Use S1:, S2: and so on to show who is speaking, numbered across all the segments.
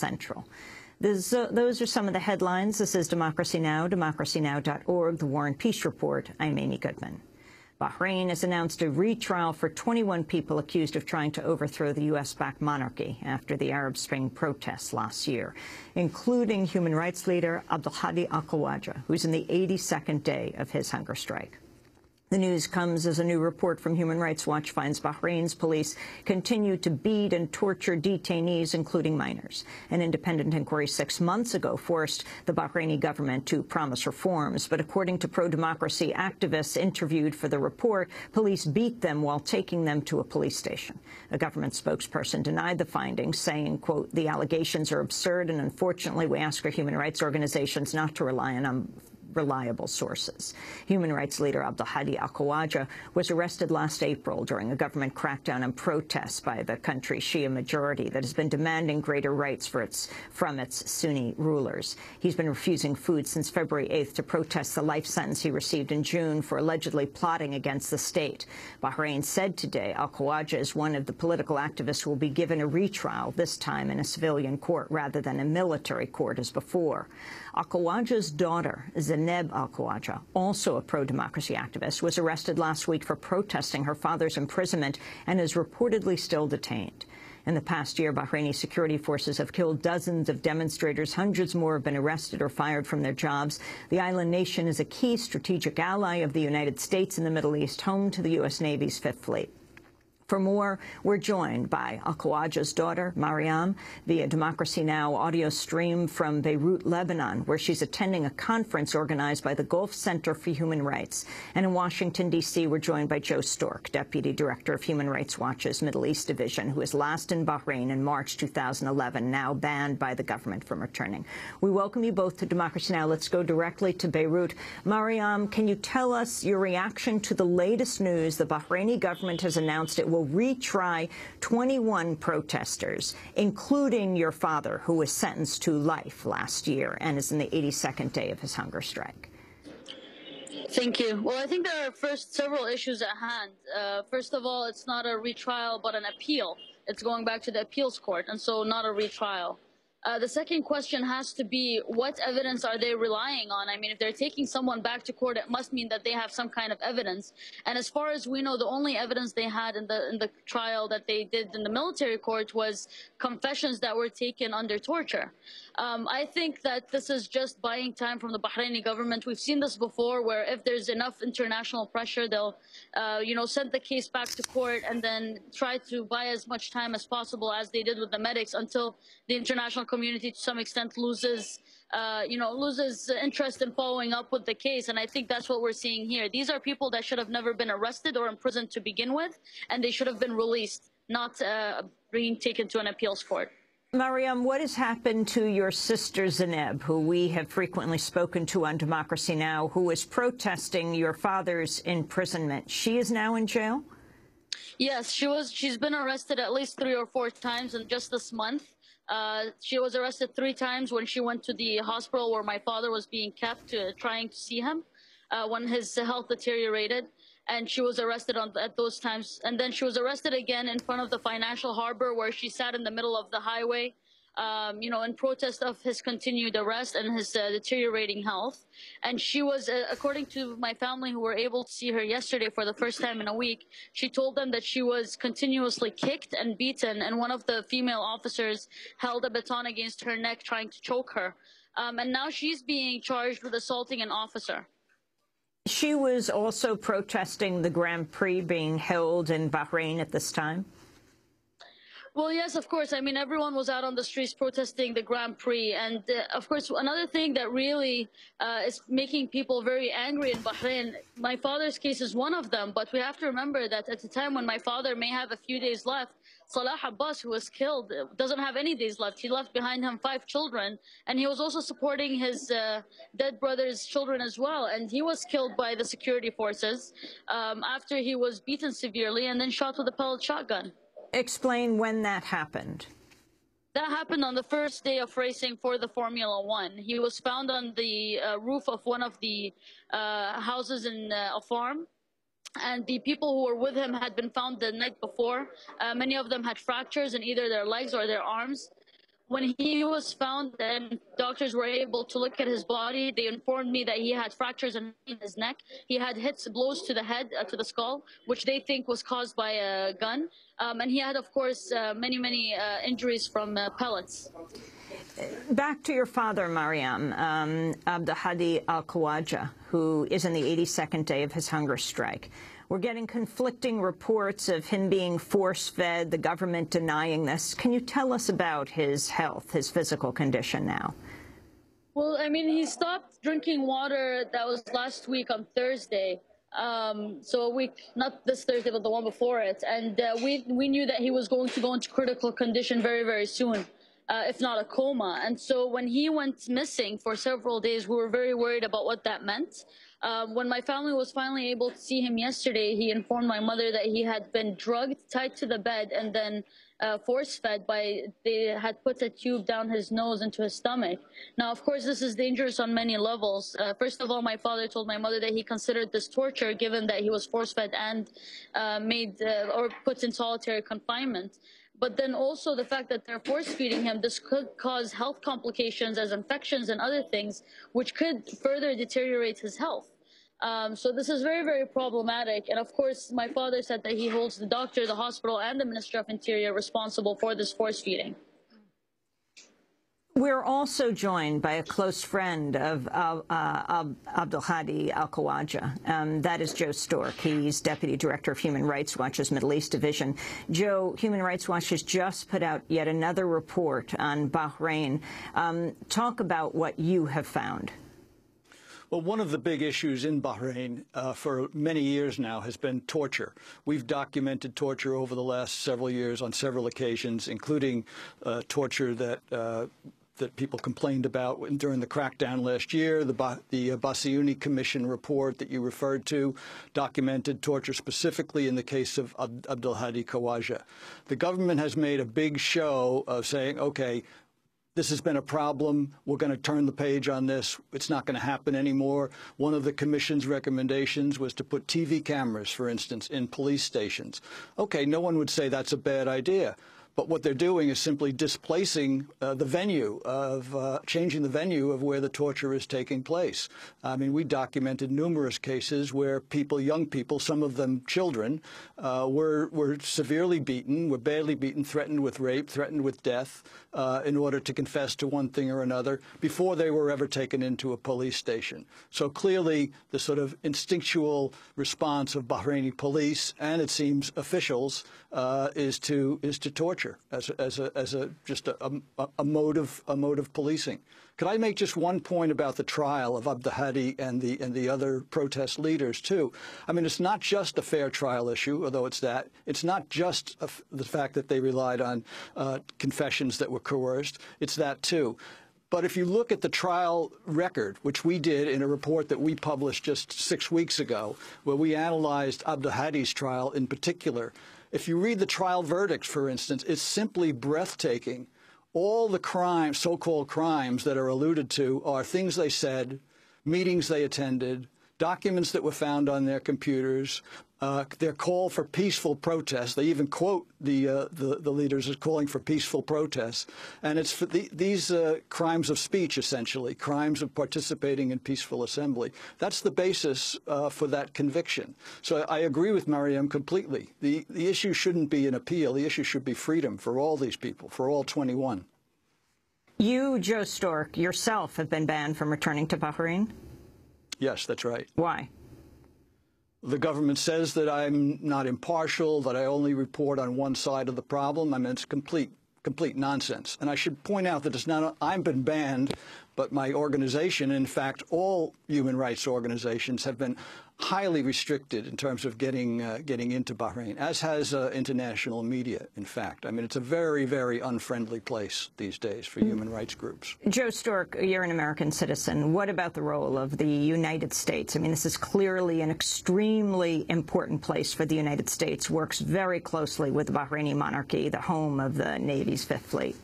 S1: Central. This, uh, those are some of the headlines. This is Democracy Now!, democracynow.org, The War and Peace Report. I'm Amy Goodman. Bahrain has announced a retrial for 21 people accused of trying to overthrow the U.S.-backed monarchy after the Arab Spring protests last year, including human rights leader Abdulhadi al-Khawaja, who's in the 82nd day of his hunger strike. The news comes as a new report from Human Rights Watch finds Bahrain's police continue to beat and torture detainees, including minors. An independent inquiry six months ago forced the Bahraini government to promise reforms, but according to pro-democracy activists interviewed for the report, police beat them while taking them to a police station. A government spokesperson denied the findings, saying, quote, the allegations are absurd and unfortunately we ask our human rights organizations not to rely on um, reliable sources. Human rights leader Abdulhadi al-Khawaja was arrested last April during a government crackdown on protests by the country's Shia majority that has been demanding greater rights for its, from its Sunni rulers. He's been refusing food since February 8th to protest the life sentence he received in June for allegedly plotting against the state. Bahrain said today al-Khawaja is one of the political activists who will be given a retrial, this time in a civilian court rather than a military court as before. Al-Khawaja's daughter, Zainab Al-Khawaja, also a pro-democracy activist, was arrested last week for protesting her father's imprisonment and is reportedly still detained. In the past year, Bahraini security forces have killed dozens of demonstrators. Hundreds more have been arrested or fired from their jobs. The island nation is a key strategic ally of the United States in the Middle East, home to the U.S. Navy's Fifth Fleet. For more, we're joined by Al-Khawaja's daughter, Maryam, via Democracy Now! audio stream from Beirut, Lebanon, where she's attending a conference organized by the Gulf Center for Human Rights. And in Washington, D.C., we're joined by Joe Stork, Deputy Director of Human Rights Watch's Middle East Division, who was last in Bahrain in March 2011, now banned by the government from returning. We welcome you both to Democracy Now! Let's go directly to Beirut. Maryam, can you tell us your reaction to the latest news? The Bahraini government has announced it will will retry 21 protesters, including your father, who was sentenced to life last year and is in the 82nd day of his hunger strike.
S2: Thank you. Well, I think there are first several issues at hand. Uh, first of all, it's not a retrial, but an appeal. It's going back to the appeals court, and so not a retrial. Uh, the second question has to be what evidence are they relying on? I mean, if they're taking someone back to court, it must mean that they have some kind of evidence. And as far as we know, the only evidence they had in the in the trial that they did in the military court was confessions that were taken under torture. Um, I think that this is just buying time from the Bahraini government. We've seen this before, where if there's enough international pressure, they'll, uh, you know, send the case back to court and then try to buy as much time as possible, as they did with the medics, until the international community, to some extent, loses, uh, you know, loses interest in following up with the case. And I think that's what we're seeing here. These are people that should have never been arrested or imprisoned to begin with, and they should have been released, not uh, being taken to an appeals court.
S1: Maryam, what has happened to your sister Zainab, who we have frequently spoken to on Democracy Now!, who is protesting your father's imprisonment? She is now in jail?
S2: Yes, she was. She's been arrested at least three or four times in just this month. Uh, she was arrested three times when she went to the hospital where my father was being kept, uh, trying to see him uh, when his health deteriorated and she was arrested on, at those times. And then she was arrested again in front of the financial harbor where she sat in the middle of the highway, um, you know, in protest of his continued arrest and his uh, deteriorating health. And she was, uh, according to my family who were able to see her yesterday for the first time in a week, she told them that she was continuously kicked and beaten and one of the female officers held a baton against her neck trying to choke her. Um, and now she's being charged with assaulting an officer.
S1: She was also protesting the Grand Prix being held in Bahrain at this time.
S2: Well, yes, of course. I mean, everyone was out on the streets protesting the Grand Prix. And uh, of course, another thing that really uh, is making people very angry in Bahrain, my father's case is one of them. But we have to remember that at the time when my father may have a few days left, Salah Abbas, who was killed, doesn't have any days left. He left behind him five children, and he was also supporting his uh, dead brother's children as well. And he was killed by the security forces um, after he was beaten severely and then shot with a pellet shotgun.
S1: Explain when that happened.
S2: That happened on the first day of racing for the Formula One. He was found on the uh, roof of one of the uh, houses in uh, a farm and the people who were with him had been found the night before. Uh, many of them had fractures in either their legs or their arms. When he was found and doctors were able to look at his body, they informed me that he had fractures in his neck. He had hits, blows to the head, uh, to the skull, which they think was caused by a gun. Um, and he had, of course, uh, many, many uh, injuries from uh, pellets.
S1: Back to your father, Maryam, um, Abdelhadi al-Khawaja, who is in the 82nd day of his hunger strike. We're getting conflicting reports of him being force-fed, the government denying this. Can you tell us about his health, his physical condition now?
S2: Well, I mean, he stopped drinking water. That was last week on Thursday. Um, so a week, not this Thursday, but the one before it. And uh, we we knew that he was going to go into critical condition very, very soon, uh, if not a coma. And so when he went missing for several days, we were very worried about what that meant. Um, when my family was finally able to see him yesterday, he informed my mother that he had been drugged, tied to the bed, and then uh, force-fed by, they had put a tube down his nose into his stomach. Now, of course, this is dangerous on many levels. Uh, first of all, my father told my mother that he considered this torture given that he was force-fed and uh, made uh, or put in solitary confinement. But then also the fact that they're force feeding him, this could cause health complications as infections and other things, which could further deteriorate his health. Um, so this is very, very problematic. And of course, my father said that he holds the doctor, the hospital, and the Minister of Interior responsible for this force feeding.
S1: We're also joined by a close friend of uh, uh, Abdul Hadi Al Khawaja. Um, that is Joe Stork. He's Deputy Director of Human Rights Watch's Middle East Division. Joe, Human Rights Watch has just put out yet another report on Bahrain. Um, talk about what you have found.
S3: Well, one of the big issues in Bahrain uh, for many years now has been torture. We've documented torture over the last several years on several occasions, including uh, torture that uh, that people complained about during the crackdown last year. The, the uh, Commission report that you referred to documented torture specifically in the case of Ab Abdul Hadi Khawaja. The government has made a big show of saying, okay, this has been a problem. We're going to turn the page on this. It's not going to happen anymore. One of the commission's recommendations was to put TV cameras, for instance, in police stations. Okay, no one would say that's a bad idea. But what they're doing is simply displacing uh, the venue of uh, changing the venue of where the torture is taking place. I mean, we documented numerous cases where people, young people, some of them children, uh, were were severely beaten, were badly beaten, threatened with rape, threatened with death, uh, in order to confess to one thing or another before they were ever taken into a police station. So clearly, the sort of instinctual response of Bahraini police and it seems officials uh, is to is to torture as a, as a, as a just a, a, a, mode of a mode of policing. Could I make just one point about the trial of Abdul and the and the other protest leaders too? I mean, it's not just a fair trial issue, although it's that. It's not just the fact that they relied on uh, confessions that were coerced. It's that too. But if you look at the trial record, which we did in a report that we published just six weeks ago, where we analyzed Abdul Hadi's trial in particular, if you read the trial verdicts, for instance, it's simply breathtaking. All the crimes, so-called crimes that are alluded to are things they said, meetings they attended, documents that were found on their computers, uh, their call for peaceful protests. They even quote the, uh, the, the leaders as calling for peaceful protests, and it's for the, these uh, crimes of speech essentially, crimes of participating in peaceful assembly. That's the basis uh, for that conviction. So I agree with Maryam completely. The the issue shouldn't be an appeal. The issue should be freedom for all these people, for all 21.
S1: You, Joe Stork, yourself have been banned from returning to Bahrain.
S3: Yes, that's right.
S1: Why?
S3: The government says that I'm not impartial, that I only report on one side of the problem. I mean, it's complete, complete nonsense. And I should point out that it's not, I've been banned, but my organization, in fact, all human rights organizations have been highly restricted in terms of getting uh, getting into Bahrain, as has uh, international media. In fact, I mean, it's a very, very unfriendly place these days for human rights groups.
S1: Joe Stork, you're an American citizen. What about the role of the United States? I mean, this is clearly an extremely important place for the United States. Works very closely with the Bahraini monarchy, the home of the Navy's Fifth Fleet.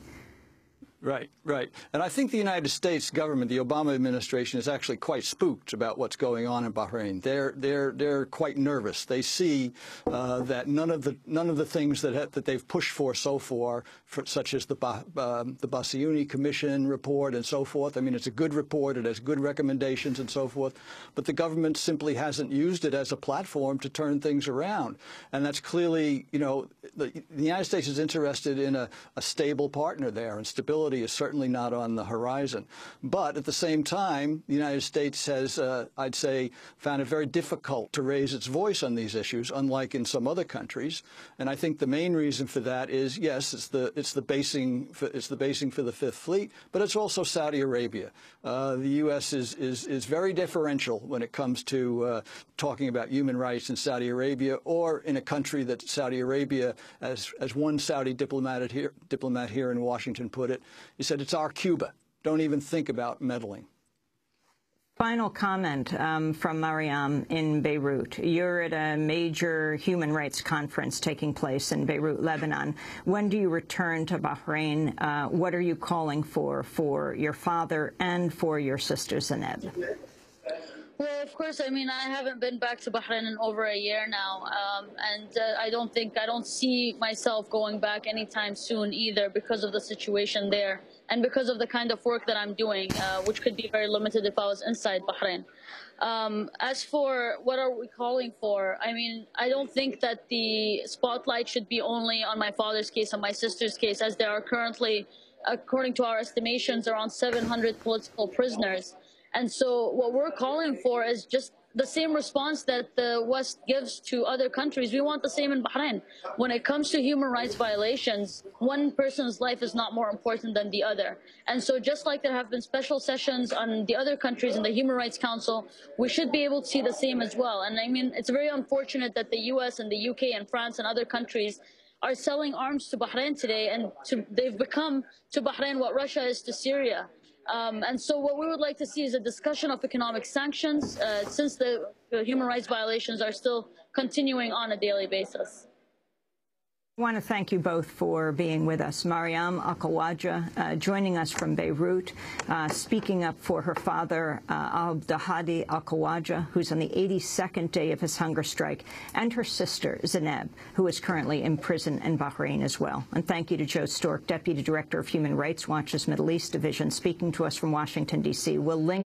S3: Right, right. And I think the United States government, the Obama administration, is actually quite spooked about what's going on in Bahrain. They're they're they're quite nervous. They see uh, that none of the none of the things that that they've pushed for so far, for, such as the uh, the Bassiouni Commission report and so forth. I mean, it's a good report. It has good recommendations and so forth. But the government simply hasn't used it as a platform to turn things around. And that's clearly, you know, the, the United States is interested in a, a stable partner there, and stability is certainly not on the horizon. But at the same time, the United States has, uh, I'd say, found it very difficult to raise its voice on these issues, unlike in some other countries. And I think the main reason for that is, yes, it's the it's the basing for, it's the basing for the Fifth Fleet, but it's also Saudi Arabia. Uh, the U.S. is is is very differential when it comes to uh, talking about human rights in Saudi Arabia or in a country that Saudi Arabia, as as one Saudi diplomat here diplomat here in Washington put it, he said, it's our Cuba. Don't even think about meddling.
S1: Final comment um, from Maryam in Beirut. You're at a major human rights conference taking place in Beirut, Lebanon. When do you return to Bahrain? Uh, what are you calling for for your father and for your sister Zineb?
S2: Well, of course. I mean, I haven't been back to Bahrain in over a year now, um, and uh, I don't think I don't see myself going back anytime soon either because of the situation there and because of the kind of work that I'm doing, uh, which could be very limited if I was inside Bahrain. Um, as for what are we calling for, I mean, I don't think that the spotlight should be only on my father's case and my sister's case, as there are currently, according to our estimations, around 700 political prisoners. And so what we're calling for is just the same response that the West gives to other countries. We want the same in Bahrain. When it comes to human rights violations, one person's life is not more important than the other. And so just like there have been special sessions on the other countries in the Human Rights Council, we should be able to see the same as well. And I mean, it's very unfortunate that the US and the UK and France and other countries are selling arms to Bahrain today, and to, they've become to Bahrain what Russia is to Syria. Um, and so what we would like to see is a discussion of economic sanctions uh, since the, the human rights violations are still continuing on a daily basis.
S1: I want to thank you both for being with us. Maryam Alkhawaja, uh, joining us from Beirut, uh, speaking up for her father, uh, Abdelhadi Alkhawaja, who's on the 82nd day of his hunger strike, and her sister, Zineb, who is currently in prison in Bahrain as well. And thank you to Joe Stork, Deputy Director of Human Rights Watch's Middle East Division, speaking to us from Washington, D.C. We'll link